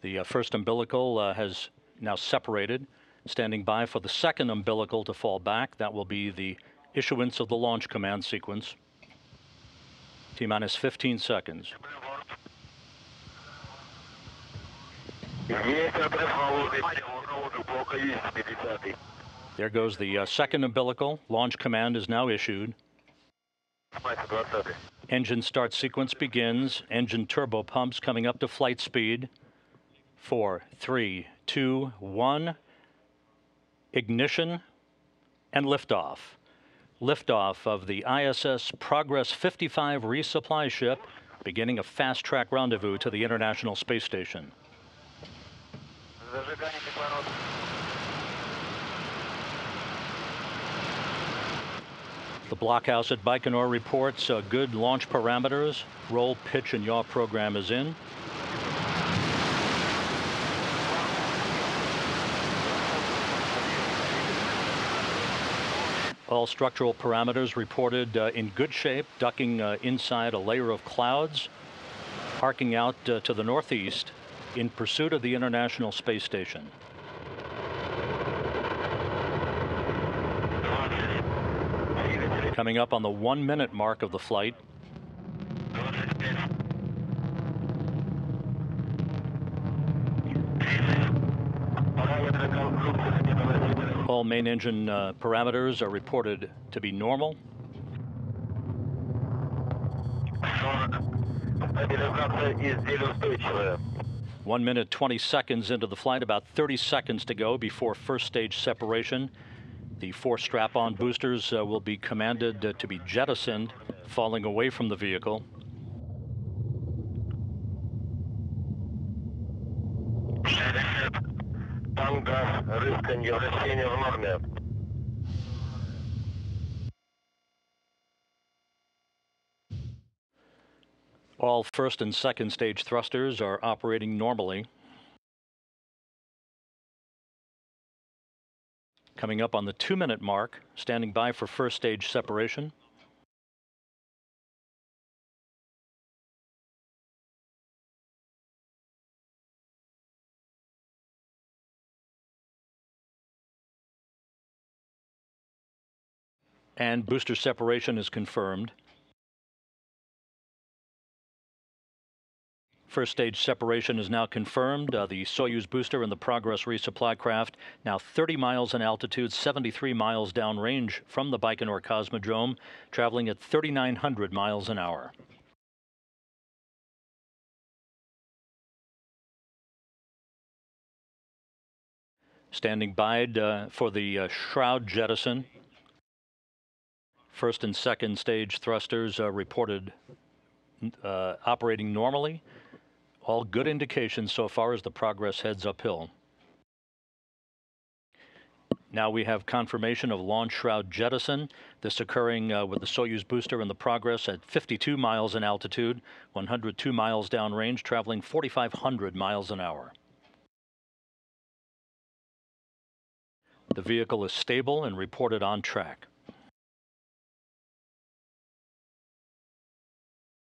The uh, first umbilical uh, has now separated, standing by for the second umbilical to fall back. That will be the issuance of the launch command sequence. T minus 15 seconds. There goes the uh, second umbilical. Launch command is now issued. Engine start sequence begins. Engine turbo pumps coming up to flight speed four, three, two, one. Ignition and liftoff. Liftoff of the ISS Progress 55 resupply ship, beginning a fast track rendezvous to the International Space Station. The blockhouse at Baikonur reports uh, good launch parameters. Roll, pitch, and yaw program is in. All structural parameters reported uh, in good shape, ducking uh, inside a layer of clouds, arcing out uh, to the northeast in pursuit of the International Space Station. Coming up on the one minute mark of the flight, all main engine uh, parameters are reported to be normal. One minute, 20 seconds into the flight, about 30 seconds to go before first stage separation. The four strap-on boosters uh, will be commanded uh, to be jettisoned, falling away from the vehicle. Там газ, рысканье, вращение в норме. All first and second stage thrusters are operating normally. Coming up on the two minute mark, standing by for first stage separation. And booster separation is confirmed. First stage separation is now confirmed. Uh, the Soyuz booster and the Progress resupply craft now 30 miles in altitude, 73 miles downrange from the Baikonur Cosmodrome, traveling at 3,900 miles an hour. Standing by uh, for the uh, shroud jettison. First and second stage thrusters uh, reported uh, operating normally. All good indications so far as the progress heads uphill. Now we have confirmation of launch shroud jettison. This occurring uh, with the Soyuz booster and the Progress at 52 miles in altitude, 102 miles downrange, traveling 4,500 miles an hour. The vehicle is stable and reported on track.